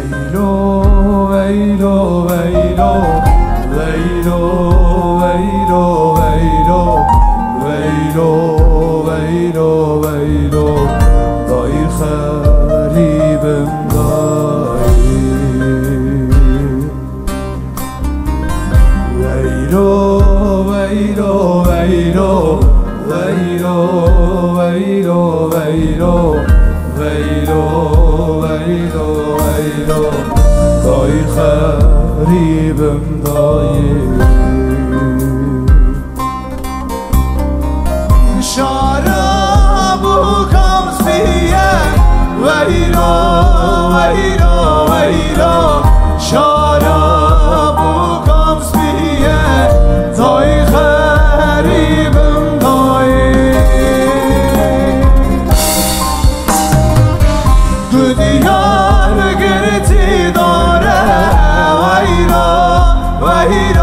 Veyro, Veyro, Veyro, Veyro şarabu kamsiye veyro veyro. here.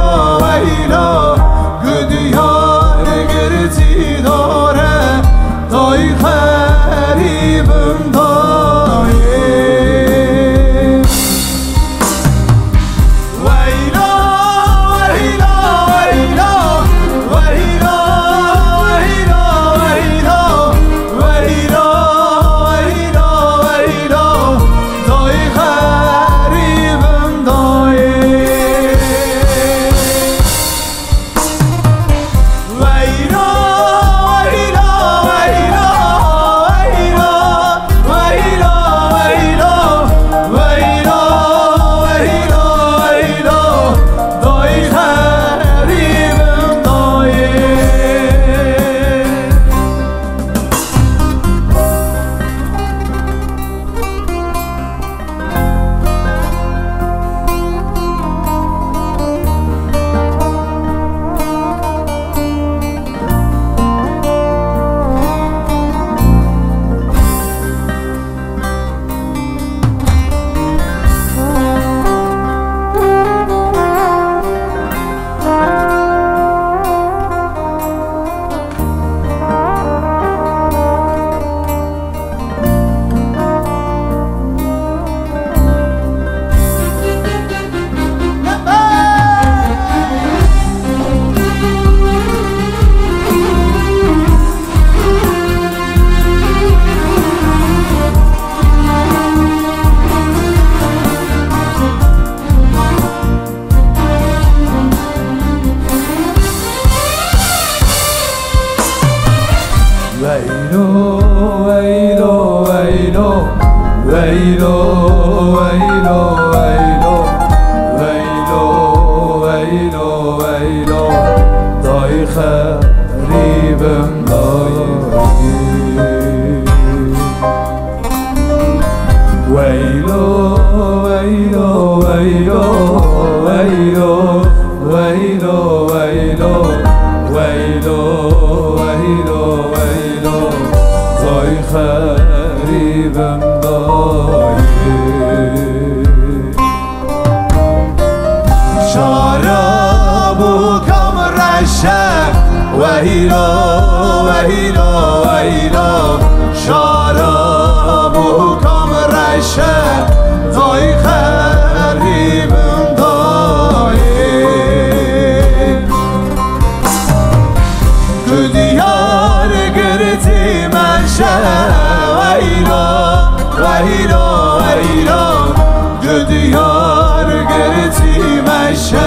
خير غریبم دایی شارب و کمرشک ویلا ویلا ویلا شارب و کمرشک دایی diyar geretime şer.